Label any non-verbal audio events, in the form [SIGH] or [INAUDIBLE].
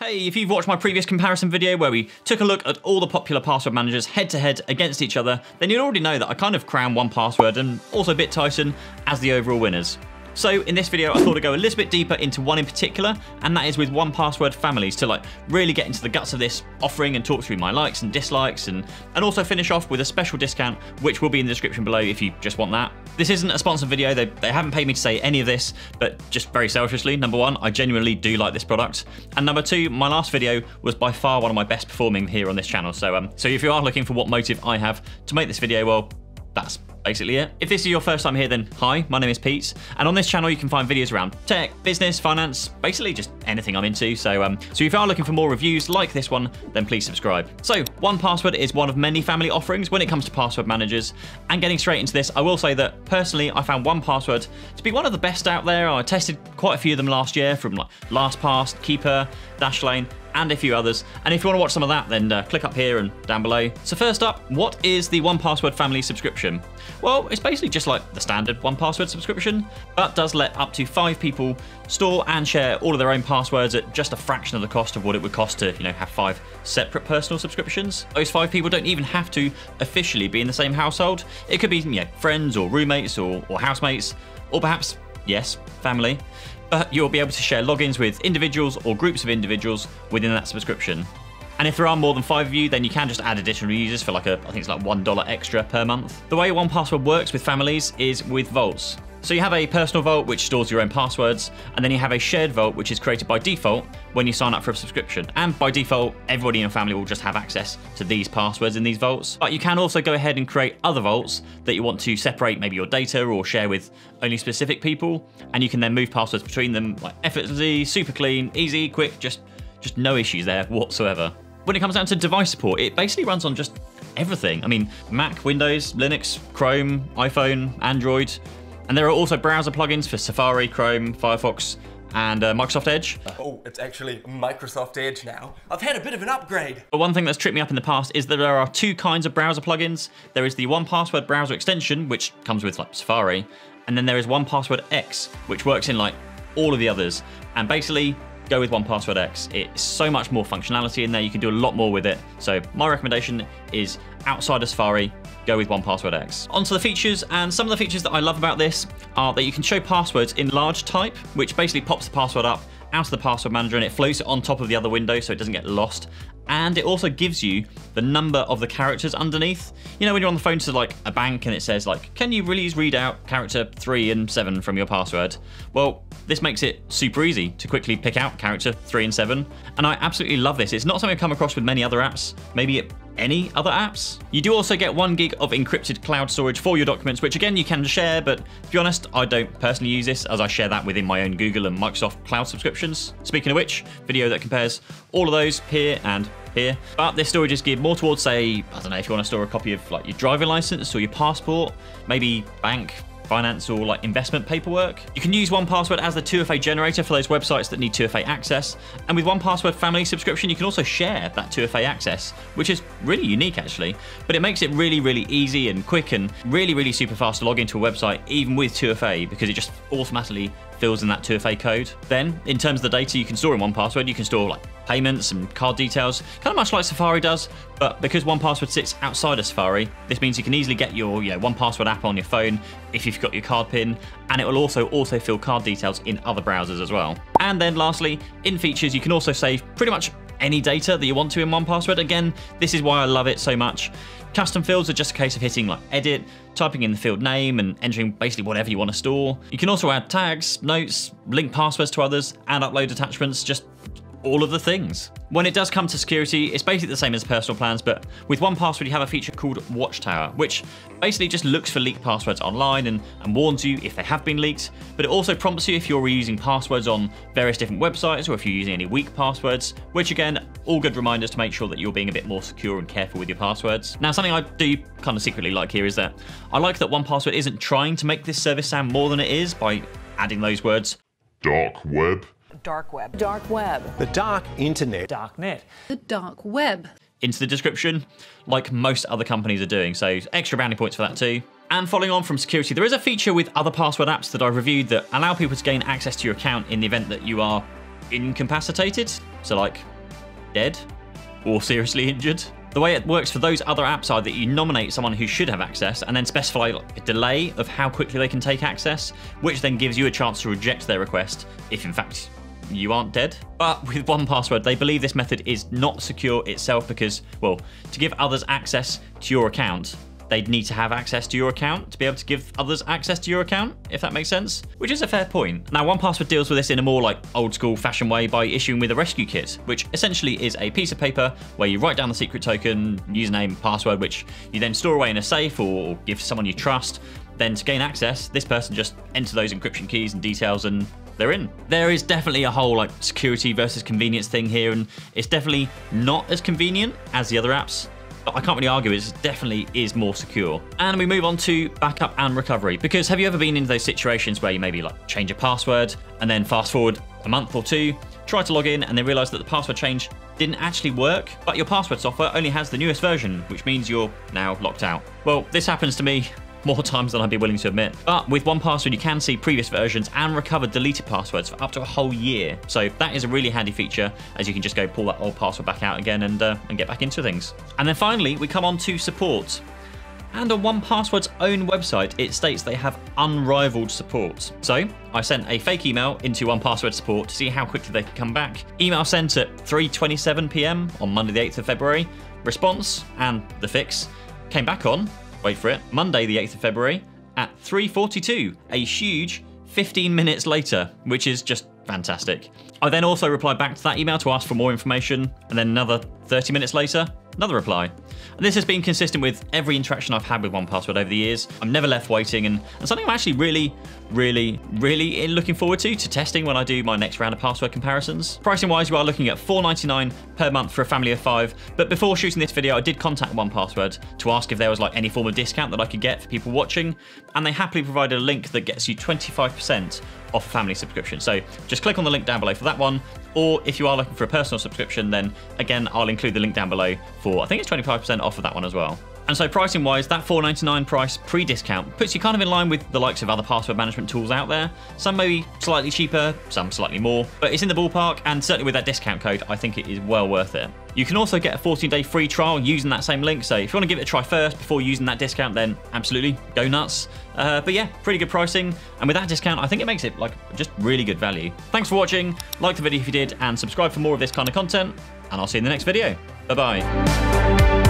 Hey, if you've watched my previous comparison video where we took a look at all the popular password managers head to head against each other, then you'd already know that I kind of crown 1Password and also Bitwarden as the overall winners. So in this video, I thought I'd go a little bit deeper into one in particular, and that is with 1Password families to like really get into the guts of this offering and talk through my likes and dislikes and, and also finish off with a special discount, which will be in the description below if you just want that. This isn't a sponsored video, they, they haven't paid me to say any of this, but just very selfishly, number one, I genuinely do like this product. And number two, my last video was by far one of my best performing here on this channel. So, um, so if you are looking for what motive I have to make this video, well, that's basically it. If this is your first time here, then hi, my name is Pete, and on this channel you can find videos around tech, business, finance, basically just anything I'm into. So, um, so if you are looking for more reviews like this one, then please subscribe. So, 1Password is one of many family offerings when it comes to password managers. And getting straight into this, I will say that personally, I found 1Password to be one of the best out there. I tested quite a few of them last year, from like LastPass, Keeper, Dashlane, and a few others. And if you want to watch some of that, then uh, click up here and down below. So first up, what is the 1Password family subscription? Well, it's basically just like the standard 1Password subscription, but does let up to five people store and share all of their own passwords at just a fraction of the cost of what it would cost to, you know, have five separate personal subscriptions. Those five people don't even have to officially be in the same household. It could be, you know, friends or roommates or, or housemates, or perhaps, yes, family Uh, you'll be able to share logins with individuals or groups of individuals within that subscription. And if there are more than five of you, then you can just add additional users for like a, I think it's like $1 extra per month. The way 1Password works with families is with vaults. So you have a personal vault which stores your own passwords, and then you have a shared vault which is created by default when you sign up for a subscription. And by default, everybody in your family will just have access to these passwords in these vaults. But you can also go ahead and create other vaults that you want to separate maybe your data or share with only specific people, and you can then move passwords between them like effortlessly, super clean, easy, quick, just just no issues there whatsoever. When it comes down to device support, it basically runs on just everything. I mean, Mac, Windows, Linux, Chrome, iPhone, Android, and there are also browser plugins for Safari, Chrome, Firefox, and uh, Microsoft Edge. Oh, it's actually Microsoft Edge now. I've had a bit of an upgrade. But one thing that's tripped me up in the past is that there are two kinds of browser plugins. There is the 1Password browser extension, which comes with like Safari, and then there is 1Password X, which works in like all of the others. And basically, go with 1Password X. It's so much more functionality in there. You can do a lot more with it. So my recommendation is outside of Safari, go with 1Password X. Onto the features, and some of the features that I love about this are that you can show passwords in large type, which basically pops the password up out of the password manager and it floats it on top of the other window so it doesn't get lost. And it also gives you the number of the characters underneath. You know, when you're on the phone to like a bank and it says like, can you please read out character three and seven from your password? Well, this makes it super easy to quickly pick out character three and seven. And I absolutely love this. It's not something I've come across with many other apps. Maybe it any other apps. You do also get one gig of encrypted cloud storage for your documents, which again you can share, but to be honest, I don't personally use this as I share that within my own Google and Microsoft cloud subscriptions. Speaking of which, video that compares all of those here and here. But this storage is geared more towards, say, I don't know, if you want to store a copy of like your driving license or your passport, maybe bank finance or like investment paperwork. You can use 1Password as the 2FA generator for those websites that need 2FA access. And with 1Password family subscription, you can also share that 2FA access, which is really unique actually. But it makes it really, really easy and quick and really, really super fast to log into a website, even with 2FA, because it just automatically fills in that 2FA code. Then, in terms of the data you can store in 1Password, you can store like payments and card details, kind of much like Safari does, but because 1Password sits outside of Safari, this means you can easily get your you know, 1Password app on your phone if you've got your card pin, and it will also autofill card details in other browsers as well. And then lastly, in features, you can also save pretty much any data that you want to in 1Password. Again, this is why I love it so much. Custom fields are just a case of hitting like edit, typing in the field name and entering basically whatever you want to store. You can also add tags, notes, link passwords to others, and upload attachments, just all of the things. When it does come to security, it's basically the same as personal plans, but with 1Password, you have a feature called Watchtower, which basically just looks for leaked passwords online and, and warns you if they have been leaked, but it also prompts you if you're reusing passwords on various different websites or if you're using any weak passwords, which again, all good reminders to make sure that you're being a bit more secure and careful with your passwords. Now, something I do kind of secretly like here is that I like that 1Password isn't trying to make this service sound more than it is by adding those words dark web dark web. Dark web. The dark internet. Dark net. The dark web. Into the description, like most other companies are doing. So extra bounty points for that too. And following on from security, there is a feature with other password apps that I've reviewed that allow people to gain access to your account in the event that you are incapacitated. So like dead or seriously [LAUGHS] injured. The way it works for those other apps are that you nominate someone who should have access and then specify a delay of how quickly they can take access, which then gives you a chance to reject their request if in fact you aren't dead. But with 1Password, they believe this method is not secure itself because, well, to give others access to your account, they'd need to have access to your account to be able to give others access to your account, if that makes sense, which is a fair point. Now, 1Password deals with this in a more like old school fashion way by issuing with a rescue kit, which essentially is a piece of paper where you write down the secret token, username, password, which you then store away in a safe or give someone you trust. Then to gain access, this person just enter those encryption keys and details and they're in. There is definitely a whole like security versus convenience thing here, and it's definitely not as convenient as the other apps. But I can't really argue it definitely is more secure. And we move on to backup and recovery because have you ever been in those situations where you maybe like change a password and then fast forward a month or two, try to log in and then realize that the password change didn't actually work, but your password software only has the newest version, which means you're now locked out. Well, this happens to me more times than I'd be willing to admit. But with 1Password, you can see previous versions and recover deleted passwords for up to a whole year. So that is a really handy feature, as you can just go pull that old password back out again and, uh, and get back into things. And then finally, we come on to support. And on 1Password's own website, it states they have unrivaled support. So I sent a fake email into 1Password support to see how quickly they could come back. Email sent at 3:27 p.m. on Monday, the 8th of February. Response and the fix came back on wait for it, Monday the 8th of February at 3.42, a huge 15 minutes later, which is just fantastic. I then also replied back to that email to ask for more information, and then another 30 minutes later, another reply. And this has been consistent with every interaction I've had with 1Password over the years. I'm never left waiting, and, and something I'm actually really, really, really looking forward to, to testing when I do my next round of password comparisons. Pricing wise, you are looking at $4.99 per month for a family of five, but before shooting this video, I did contact 1Password to ask if there was like any form of discount that I could get for people watching, and they happily provided a link that gets you 25% off a family subscription. So just click on the link down below for that one. Or if you are looking for a personal subscription, then again, I'll include the link down below for, I think it's 25% off of that one as well. And so pricing wise, that $4.99 price pre-discount puts you kind of in line with the likes of other password management tools out there. Some may be slightly cheaper, some slightly more, but it's in the ballpark and certainly with that discount code, I think it is well worth it. You can also get a 14-day free trial using that same link, so if you want to give it a try first before using that discount, then absolutely, go nuts. Uh, but yeah, pretty good pricing, and with that discount, I think it makes it like just really good value. Thanks for watching, like the video if you did, and subscribe for more of this kind of content, and I'll see you in the next video. Bye-bye.